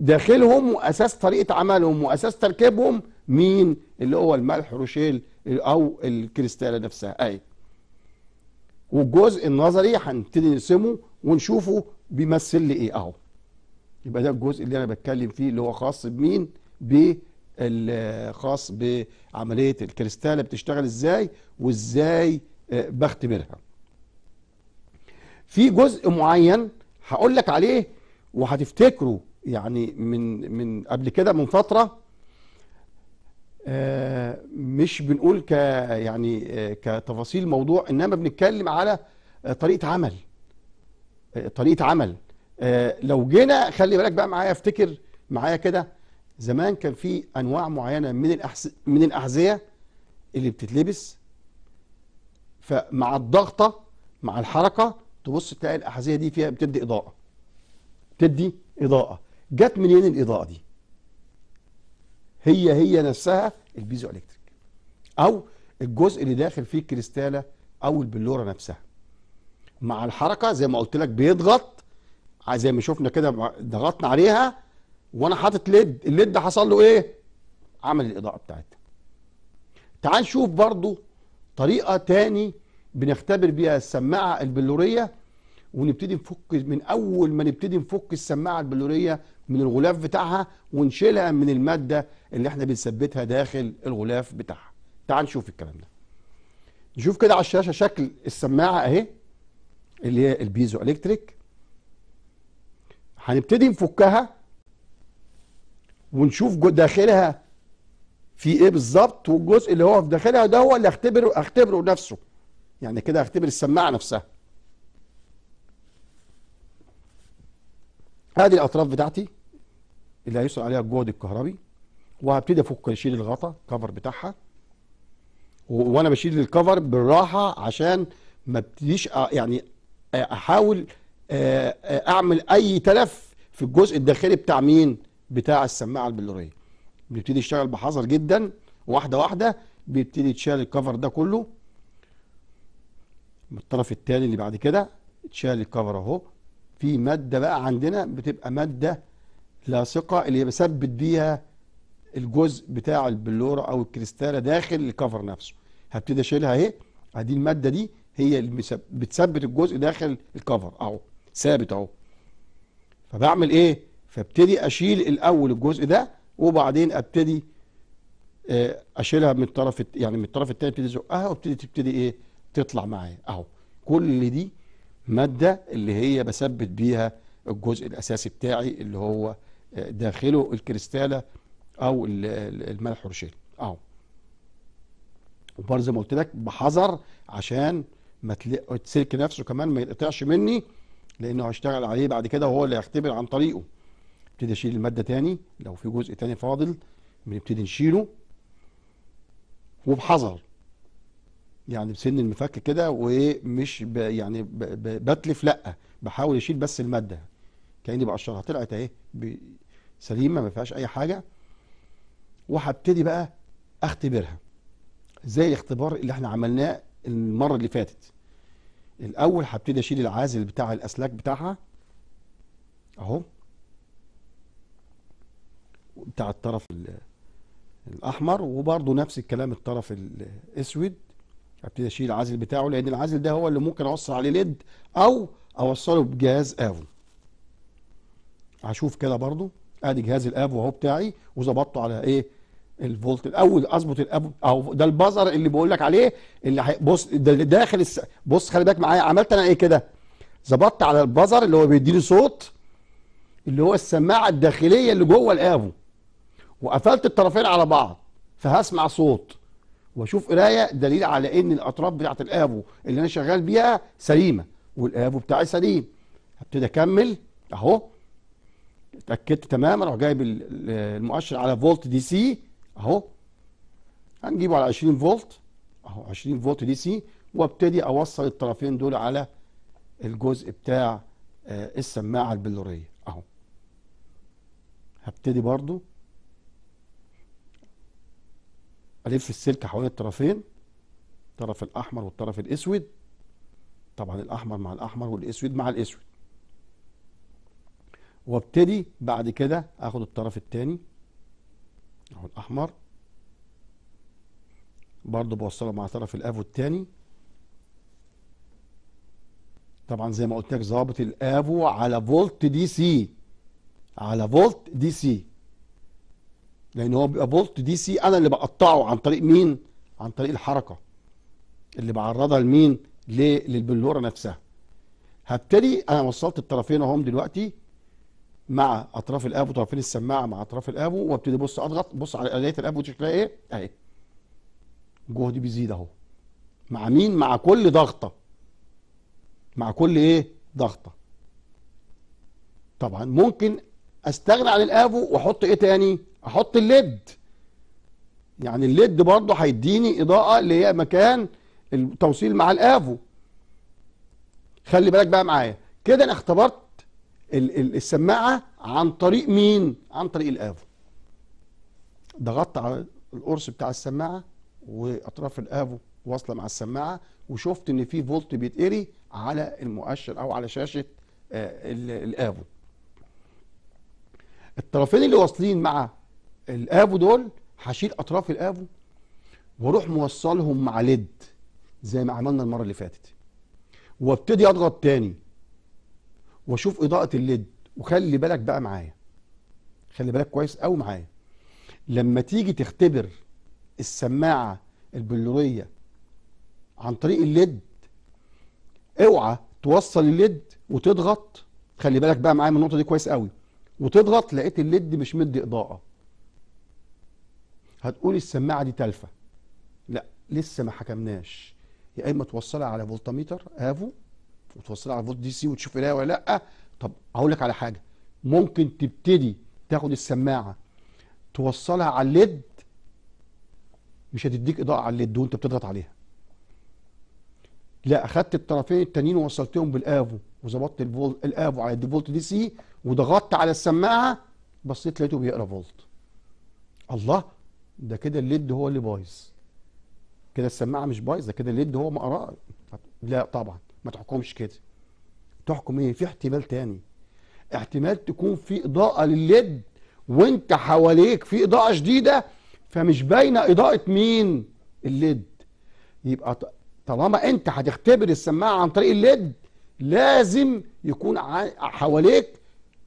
داخلهم وأساس طريقة عملهم وأساس تركيبهم مين؟ اللي هو الملح روشيل أو الكريستاله نفسها. أي. والجزء النظري هنبتدي نرسمه ونشوفه بيمثل لي إيه أهو. يبقى ده الجزء اللي أنا بتكلم فيه اللي هو خاص بمين؟ بال- خاص بعملية الكريستاله بتشتغل إزاي وإزاي آه، بختبرها. في جزء معين هقول لك عليه وهتفتكره يعني من من قبل كده من فترة آه، مش بنقول ك يعني آه، كتفاصيل موضوع إنما بنتكلم على طريقة عمل طريقة عمل. لو جينا خلي بالك بقى معايا افتكر معايا كده زمان كان في أنواع معينة من الأحس... من الأحذية اللي بتتلبس فمع الضغطة مع الحركة تبص تلاقي الأحذية دي فيها بتدي إضاءة. تدي إضاءة. جت منين الإضاءة دي؟ هي هي نفسها البيزو إلكتريك أو الجزء اللي داخل فيه الكريستالة أو البلوره نفسها. مع الحركة زي ما قلت لك بيضغط زي ما شفنا كده ضغطنا عليها وأنا حاطط ليد الليد ده حصل له إيه؟ عمل الإضاءة بتاعتها. تعال نشوف برضو طريقة تاني بنختبر بيها السماعة البلورية ونبتدي نفك من أول ما نبتدي نفك السماعة البلورية من الغلاف بتاعها ونشيلها من المادة اللي إحنا بنثبتها داخل الغلاف بتاعها. تعال نشوف الكلام ده. نشوف كده على الشاشة شكل السماعة اهي اللي هي البيزو الكتريك هنبتدي نفكها. ونشوف داخلها في إيه بالظبط والجزء اللي هو في داخلها ده هو اللي اختبره اختبره نفسه. يعني كده اختبر السماعة نفسها. هذه الأطراف بتاعتي اللي هيوصل عليها الجهد الكهربي. وهبتدي أفك أشيل الغطا كفر بتاعها. وأنا بشيل الكفر بالراحة عشان ما ابتديش يعني أحاول آه، آه، أعمل أي تلف في الجزء الداخلي بتاع مين؟ بتاع السماعة البلورية. بيبتدي يشتغل بحذر جدا واحدة واحدة بيبتدي يتشال الكفر ده كله. من الطرف الثاني اللي بعد كده اتشال الكفر اهو. في مادة بقى عندنا بتبقى مادة لاصقة اللي بثبت بيها الجزء بتاع البلورة أو الكريستالة داخل الكفر نفسه. هبتدي أشيلها أهي. أدي المادة دي هي اللي بتثبت الجزء داخل الكفر أهو ثابت أهو. فبعمل إيه؟ فابتدي أشيل الأول الجزء ده وبعدين أبتدي آه، أشيلها من الطرف يعني من الطرف التاني ابتدي ازقها وابتدي تبتدي إيه؟ تطلع معايا أهو. كل دي مادة اللي هي بثبت بيها الجزء الأساسي بتاعي اللي هو آه، داخله الكريستالة أو ال- ال- الملح والشيل أهو. وبرضه زي ما قلت لك بحذر عشان ما السلك نفسه كمان ما يتقطعش مني لأنه هشتغل عليه بعد كده وهو اللي هيختبر عن طريقه. ابتدي أشيل المادة تاني لو في جزء تاني فاضل بنبتدي نشيله. وبحذر. يعني بسن المفك كده ومش ب يعني ب ب بتلف لأ. بحاول أشيل بس المادة. كأني بقشرها طلعت أهي سليمة ما فيهاش أي حاجة. وهبتدي بقى أختبرها. زي الاختبار اللي إحنا عملناه المرة اللي فاتت. الأول هبتدي أشيل العازل بتاع الأسلاك بتاعها. أهو. بتاع الطرف ال- الأحمر وبرضه نفس الكلام الطرف الأسود. ابتدي أشيل العازل بتاعه لأن العازل ده هو اللي ممكن اوصل عليه ليد أو أوصله بجهاز آفو. هشوف كده برضه. أدي جهاز الآفو أهو بتاعي وظبطته على إيه؟ الفولت الأول أظبط الاب أهو ده البزر اللي بقول لك عليه اللي. بص ده اللي داخل الس... بص خلي بالك معايا عملت أنا إيه كده؟ ظبطت على البزر اللي هو بيديني صوت اللي هو السماعة الداخلية اللي جوه الآفو. وقفلت الطرفين على بعض فهسمع صوت واشوف قراية دليل على إن الأطراف بتاعت الافو اللي أنا شغال بيها سليمة والافو بتاعي سليم. هبتدي أكمل أهو. اتأكدت تماما أروح جايب ال- المؤشر على فولت DC أهو. هنجيبه على 20 فولت أهو 20 فولت DC وابتدي أوصل الطرفين دول على الجزء بتاع آه، السماعة البلورية أهو. هبتدي برضو الف السلك حوالين الطرفين الطرف الأحمر والطرف الأسود. طبعا الأحمر مع الأحمر والأسود مع الأسود. وابتدي بعد كده آخد الطرف الثاني أهو الأحمر. برضه بوصله مع طرف الافو الثاني طبعا زي ما قلت لك ظابط الافو على فولت DC على فولت DC. لأن هو بيبقى فولت DC أنا اللي بقطعه عن طريق مين؟ عن طريق الحركة. اللي بعرضها لمين؟ للبلورة نفسها. هبتدي أنا وصلت الطرفين اهم دلوقتي مع أطراف الافو طرفين السماعة مع أطراف الافو وأبتدي بص أضغط بص على اليه الافو شكلها إيه؟ أهي. جهدي بيزيد أهو. مع مين؟ مع كل ضغطة. مع كل إيه؟ ضغطة. طبعا ممكن أستغنى عن الافو وأحط إيه تاني؟ أحط ال LED. يعني ال LED برضه هيديني اضاءة اللي هي مكان التوصيل مع الآفو. خلي بالك بقى معايا. كده أنا اختبرت ال- ال- السماعة عن طريق مين؟ عن طريق الآفو. ضغطت على القرص بتاع السماعة وأطراف الآفو واصلة مع السماعة وشفت إن في فولت بيتقري على المؤشر أو على شاشة آه، ال- الآفو. الطرفين اللي واصلين مع الافو دول هشيل أطراف الافو وأروح موصلهم مع LED زي ما عملنا المرة اللي فاتت. وأبتدي أضغط تاني وأشوف إضاءة ال LED. وخلي بالك بقى معايا خلي بالك كويس قوي معايا. لما تيجي تختبر السماعة البلورية عن طريق ال LED اوعى توصل ال LED وتضغط. خلي بالك بقى معايا من النقطة دي كويس قوي وتضغط لقيت ال LED مش مدي إضاءة. هتقول السماعة دي تالفة. لا لسه ما حكمناش. يا إما توصلها على فولتميتر افو وتوصلها على فولت DC وتشوف الاقي ولا لأ. طب هقول لك على حاجة. ممكن تبتدي تاخد السماعة توصلها على ال LED مش هتديك إضاءة على ال LED وأنت بتضغط عليها. لا أخدت الطرفين التانيين ووصلتهم بالافو وظبطت الافو على الفولت DC وضغطت على السماعة بصيت لقيته بيقرأ فولت. الله! ده كده ال LED هو اللي بايظ. كده السماعة مش بايظه كده ال LED هو ما قرأ. لا طبعا ما تحكمش كده. تحكم إيه؟ في احتمال تاني. احتمال تكون في إضاءة لل LED وإنت حواليك في إضاءة شديدة فمش باينة إضاءة مين ال LED. يبقى طالما إنت هتختبر السماعة عن طريق ال LED لازم يكون حواليك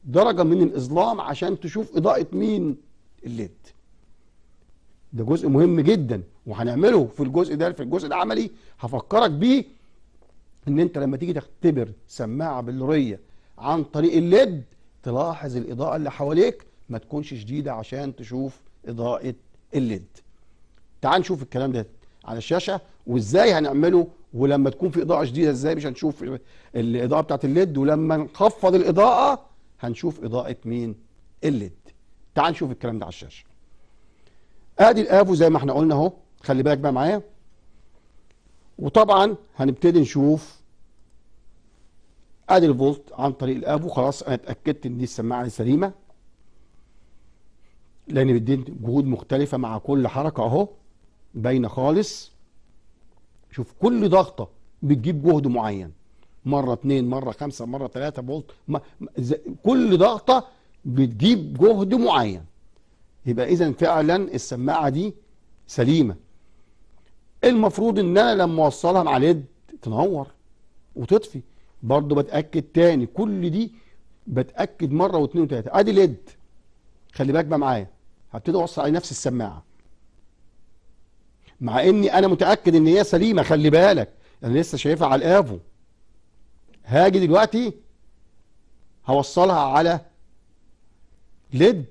درجة من الإظلام عشان تشوف إضاءة مين ال LED. ده جزء مهم جدا وهنعمله في الجزء ده في الجزء العملي. هفكرك بيه إن أنت لما تيجي تختبر سماعة بلوريه عن طريق ال LED تلاحظ الإضاءة اللي حواليك. ما تكونش شديدة عشان تشوف إضاءة ال LED. تعال نشوف الكلام ده على الشاشة وإزاي هنعمله ولما تكون في إضاءة شديدة إزاي مش هنشوف الإضاءة بتاعت ال LED. ولما نخفض الإضاءة هنشوف إضاءة مين؟ ال LED. تعال نشوف الكلام ده على الشاشة. ادي ال AVO زي ما إحنا قلنا اهو. خلي بالك بقى معايا. وطبعا هنبتدي نشوف ادي الفولت عن طريق ال AVO. خلاص أنا اتأكدت ان دي السماعة سليمة لأن بيديني جهود مختلفة مع كل حركة اهو باينة خالص. شوف كل ضغطة بتجيب جهد معين. مرة اتنين مرة خمسة مرة ثلاثة فولت كل ضغطة بتجيب جهد معين. يبقى اذا فعلا السماعة دي سليمة. المفروض ان أنا لما أوصلها مع LED تنور وتطفي. برضه بتأكد تاني كل دي بتأكد مرة واثنين وثلاثه أدي LED خلي بالك بقى معايا. هبتدي أوصل على نفس السماعة. مع إني أنا متأكد إن هي سليمة خلي بالك. أنا لسه شايفها على الآفو. هاجي دلوقتي هوصلها على ليد.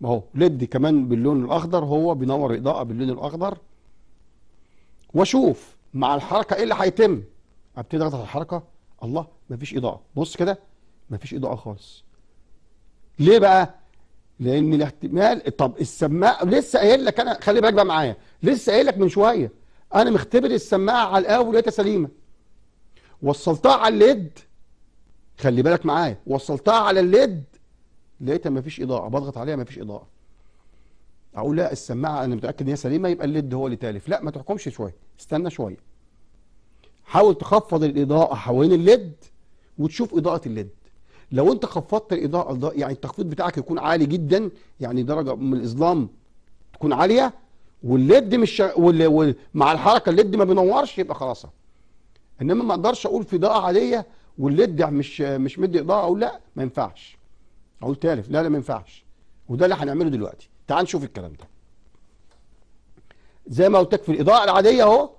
ما هو ليد كمان باللون الأخضر هو بينور إضاءة باللون الأخضر. واشوف مع الحركة إيه اللي هيتم. أبتدي أضغط على الحركة. الله مفيش إضاءة. بص كده مفيش إضاءة خالص. ليه بقى؟ لأن الاحتمال طب السماعة لسه قايل لك أنا خلي بالك بقى معايا لسه قايل لك من شوية أنا مختبر السماعة على ال AVO لقيتها سليمة. وصلتها على ال LED. خلي بالك معايا وصلتها على ال LED لقيتها مفيش إضاءة. بضغط عليها مفيش إضاءة. أقول لا السماعة أنا متأكد إن هي سليمة يبقى ال LED هو اللي تالف. لا ما تحكمش شوية. استنى شوية. حاول تخفض الإضاءة حوالين ال LED وتشوف إضاءة ال LED. لو أنت خفضت الإضاءة يعني التخفيض بتاعك يكون عالي جدا يعني درجة من الإظلام تكون عالية وال LED مش. مع الحركة ال LED ما بينورش يبقى خلاص إنما ما أقدرش أقول في إضاءة عادية وال LED مش مش مدي إضاءة أقول لا ما ينفعش. أقول تالف لا لا ما ينفعش. وده اللي هنعمله دلوقتي. تعال نشوف الكلام ده. زي ما قلت لك في الإضاءة العادية أهو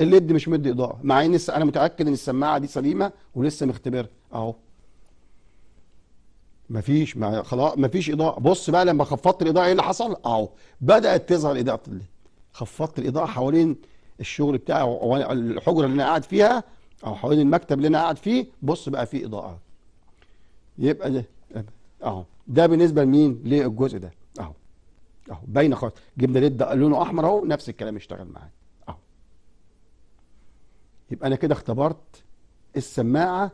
الليد مش مدي إضاءة مع إن أنا متأكد إن السماعة دي سليمة ولسه مختبرها أهو. مفيش ما خلاص مفيش إضاءة. بص بقى لما خفضت الإضاءة إيه اللي حصل؟ أهو بدأت تظهر إضاءة الليد. خفضت الإضاءة حوالين الشغل بتاعي الحجرة اللي أنا قاعد فيها أو حوالين المكتب اللي أنا قاعد فيه. بص بقى فيه إضاءة. يبقى ده اهو. ده بالنسبة لمين؟ للجزء ده. اهو. اهو. باينة خالص. جبنا LED لونه أحمر أهو نفس الكلام اشتغل معايا. اهو. يبقى أنا كده اختبرت السماعة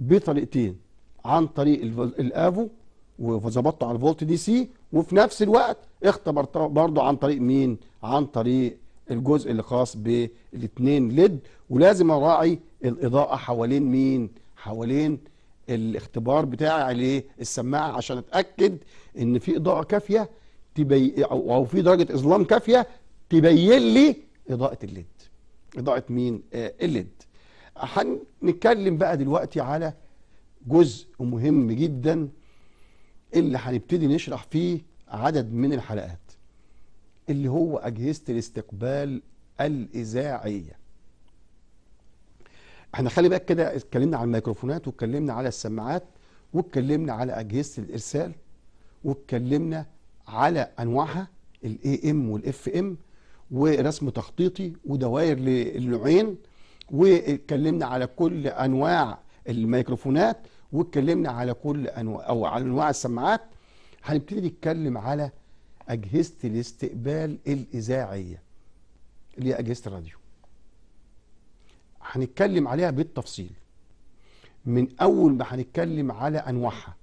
بطريقتين عن طريق ال AVO وظبطته على الفولت DC وفي نفس الوقت اختبرته برضه عن طريق مين؟ عن طريق الجزء اللي خاص بالاثنين LED. ولازم أراعي الإضاءة حوالين مين؟ حوالين الاختبار بتاعي عليه السماعة عشان أتأكد إن في إضاءة كافية تبي أو في درجة إظلام كافية تبين لي إضاءة ال LED. إضاءة مين؟ آه ال LED. هنتكلم بقى دلوقتي على جزء مهم جدا اللي هنبتدي نشرح فيه عدد من الحلقات اللي هو أجهزة الاستقبال الإذاعية. إحنا خلي بالك كده اتكلمنا على الميكروفونات واتكلمنا على السماعات واتكلمنا على أجهزة الإرسال واتكلمنا على أنواعها ال AM وال FM ورسم تخطيطي ودوائر للنوعين واتكلمنا على كل أنواع الميكروفونات واتكلمنا على كل أنواع أو على أنواع السماعات. هنبتدي نتكلم على أجهزة الاستقبال الإذاعية اللي هي أجهزة الراديو. هنتكلم عليها بالتفصيل. من أول ما هنتكلم على أنواعها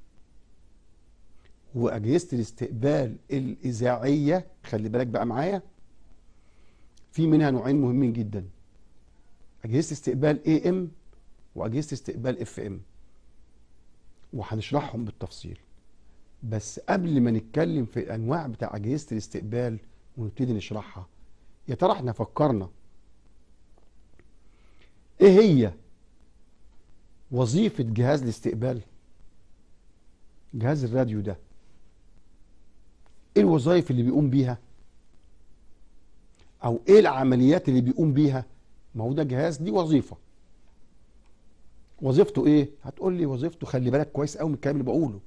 وأجهزة الاستقبال الإذاعية خلي بالك بقى معايا في منها نوعين مهمين جدا. أجهزة استقبال AM وأجهزة استقبال FM وهنشرحهم بالتفصيل. بس قبل ما نتكلم في الأنواع بتاع أجهزة الاستقبال ونبتدي نشرحها يا ترى إحنا فكرنا إيه هي وظيفة جهاز الاستقبال؟ جهاز الراديو ده. إيه الوظائف اللي بيقوم بيها؟ أو إيه العمليات اللي بيقوم بيها؟ ما هو ده جهاز دي وظيفة. وظيفته إيه؟ هتقول لي وظيفته خلي بالك كويس قوي من الكلام اللي بقوله.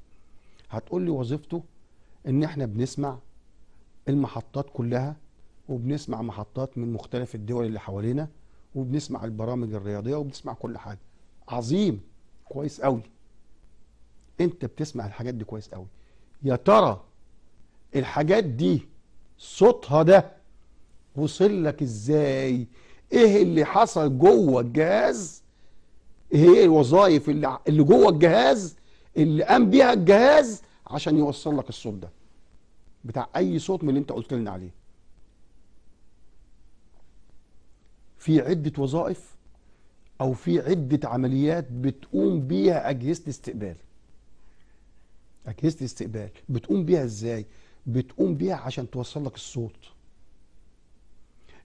هتقول لي وظيفته ان إحنا بنسمع المحطات كلها وبنسمع محطات من مختلف الدول اللي حوالينا وبنسمع البرامج الرياضية وبنسمع كل حاجة. عظيم. كويس قوي. انت بتسمع الحاجات دي كويس قوي. يا ترى الحاجات دي صوتها ده وصل لك إزاي؟ إيه اللي حصل جوه الجهاز؟ إيه الوظائف اللي اللي جوه الجهاز اللي قام بيها الجهاز عشان يوصل لك الصوت ده؟ بتاع أي صوت من اللي انت قلت لنا عليه. في عدة وظائف أو في عدة عمليات بتقوم بيها أجهزة الاستقبال. أجهزة الاستقبال بتقوم بيها إزاي؟ بتقوم بيها عشان توصل لك الصوت.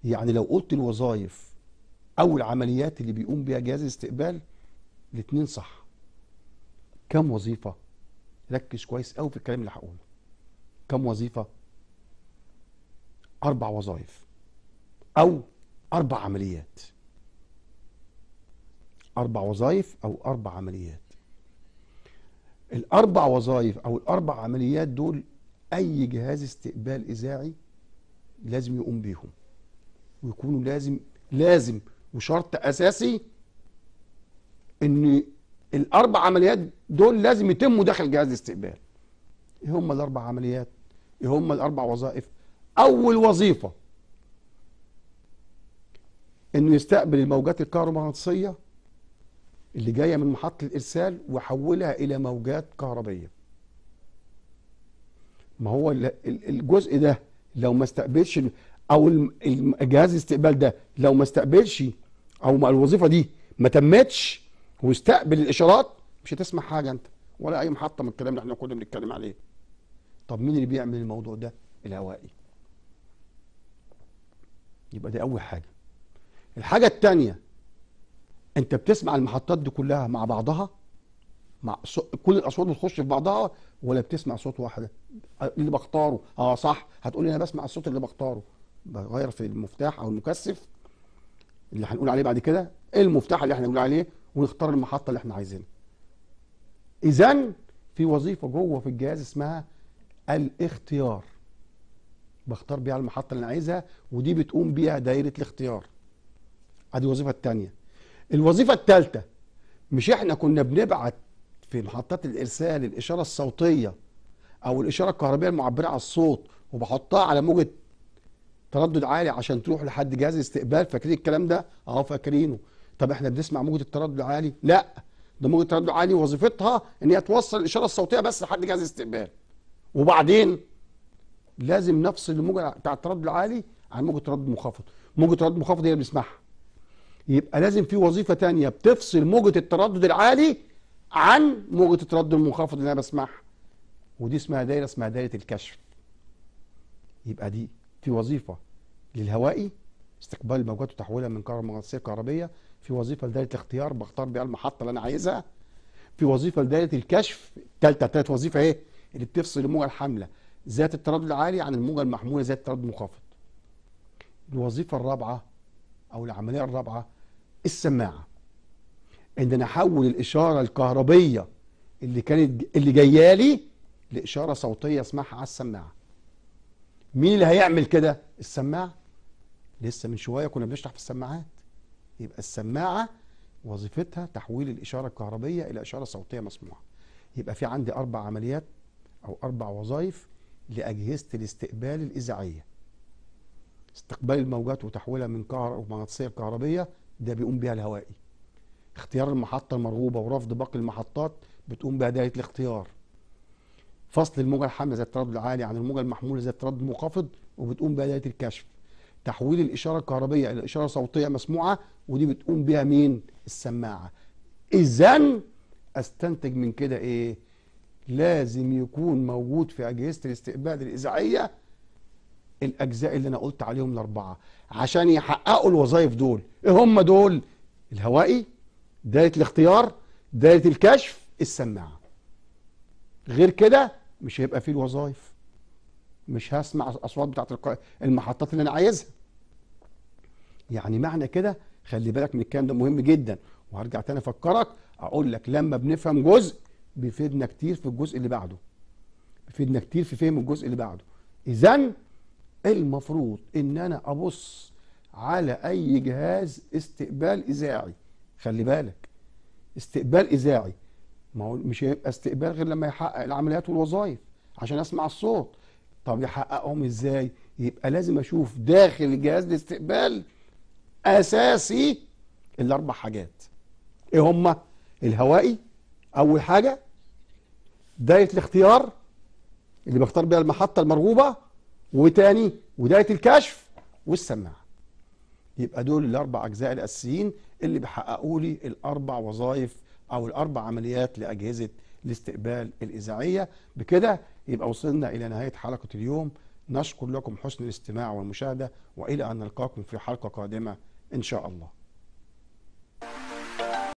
يعني لو قلت الوظائف أو العمليات اللي بيقوم بيها جهاز الاستقبال الاثنين صح. كم وظيفة؟ ركز كويس قوي في الكلام اللي هقوله. كم وظيفة؟ أربع وظائف. أو أربع عمليات. أربع وظائف أو أربع عمليات. الأربع وظائف أو الأربع عمليات دول أي جهاز استقبال إذاعي لازم يقوم بيهم. ويكونوا لازم لازم وشرط أساسي إن الأربع عمليات دول لازم يتموا داخل جهاز الاستقبال. إيه هم الأربع عمليات؟ إيه هم الأربع وظائف؟ أول وظيفة إنه يستقبل الموجات الكهرومغناطيسية اللي جاية من محطة الإرسال ويحولها إلى موجات كهربية. ما هو الجزء ده لو ما استقبلش أو الجهاز الاستقبال ده لو ما استقبلش أو الوظيفة دي ما تمتش واستقبل الإشارات مش هتسمع حاجة أنت ولا أي محطة من الكلام اللي إحنا كنا بنتكلم عليه. طب مين اللي بيعمل الموضوع ده؟ الهوائي. يبقى دي أول حاجة. الحاجة الثانية أنت بتسمع المحطات دي كلها مع بعضها؟ مع كل الأصوات بتخش في بعضها ولا بتسمع صوت واحدة اللي بختاره. آه صح. هتقول لي أنا بسمع الصوت اللي بختاره. بغير في المفتاح أو المكثف اللي هنقول عليه بعد كده المفتاح اللي إحنا بنقول عليه ونختار المحطة اللي إحنا عايزينها. اذا في وظيفة جوه في الجهاز اسمها الاختيار. بختار بيها المحطة اللي أنا عايزها ودي بتقوم بيها دايرة الاختيار. ادي الوظيفة الثانية الوظيفة الثالثه مش إحنا كنا بنبعت في محطات الإرسال الإشارة الصوتية أو الإشارة الكهربائيه المعبرة عن الصوت وبحطها على موجة تردد عالي عشان تروح لحد جهاز الاستقبال فاكرين الكلام ده؟ آه فاكرينه. طب إحنا بنسمع موجة التردد العالي لا. ده موجة التردد العالي وظيفتها إن هي توصل الإشارة الصوتية بس لحد جهاز الاستقبال. وبعدين لازم نفصل الموجة بتاع التردد العالي عن موجة التردد المنخفض موجة التردد المنخفض هي اللي بنسمعها. يبقى لازم في وظيفة تانية بتفصل موجة التردد العالي عن موجة التردد المنخفض اللي أنا بسمعها. ودي اسمها دايرة اسمها دايرة الكشف. يبقى دي في وظيفة للهوائي استقبال الموجات وتحويلها من كهرومغناطيسيه كهربيه في وظيفة لدايرة الاختيار بختار بيها المحطة اللي أنا عايزها. في وظيفة لدايرة الكشف الثالثه ثالث وظيفة إيه؟ اللي بتفصل الموجة الحاملة ذات التردد العالي عن الموجة المحمولة ذات التردد المنخفض الوظيفة الرابعة أو العملية الرابعة السماعة. ان أنا احول الإشارة الكهربية اللي كانت اللي جاية لي لإشارة صوتية اسمعها على السماعة. مين اللي هيعمل كده؟ السماعة. لسه من شوية كنا بنشرح في السماعات. يبقى السماعة وظيفتها تحويل الإشارة الكهربية إلى إشارة صوتية مسموعة. يبقى في عندي أربع عمليات أو أربع وظائف لأجهزة الاستقبال الإذاعية. استقبال الموجات وتحويلها من كهرومغناطيسيه لكهربيه ده بيقوم بيها الهوائي. اختيار المحطة المرغوبة ورفض باقي المحطات بتقوم بها دايرة الاختيار. فصل الموجة الحاملة ذات التردد العالي عن الموجة المحمولة ذات التردد المنخفض وبتقوم بها دايرة الكشف. تحويل الإشارة الكهربية إلى إشارة صوتية مسموعة ودي بتقوم بها مين؟ السماعة. اذا أستنتج من كده إيه؟ لازم يكون موجود في أجهزة الاستقبال الإذاعية الأجزاء اللي أنا قلت عليهم الأربعة عشان يحققوا الوظائف دول. إيه هم دول؟ الهوائي دايرة الاختيار دايرة الكشف السماعة. غير كده مش هيبقى فيه الوظائف. مش هسمع الاصوات بتاعت المحطات اللي أنا عايزها. يعني معنى كده خلي بالك من الكلام ده مهم جدا. وهرجع تاني أفكرك أقول لك لما بنفهم جزء بيفيدنا كتير في الجزء اللي بعده. بيفيدنا كتير في فهم الجزء اللي بعده. اذا المفروض إن أنا أبص على أي جهاز استقبال إذاعي. خلي بالك استقبال إذاعي. ما هو مش هيبقى استقبال غير لما يحقق العمليات والوظائف عشان أسمع الصوت. طب يحققهم إزاي؟ يبقى لازم أشوف داخل جهاز الاستقبال أساسي الأربع حاجات. إيه هما؟ الهوائي أول حاجة دايرة الاختيار اللي بختار بيها المحطة المرغوبة وتاني ودايه الكشف والسماعه يبقى دول الأربع أجزاء الأساسيين اللي بيحققوا لي الأربع وظائف أو الأربع عمليات لأجهزة الاستقبال الإذاعية. بكده يبقى وصلنا إلى نهاية حلقة اليوم. نشكر لكم حسن الاستماع والمشاهدة وإلى أن نلقاكم في حلقة قادمة إن شاء الله.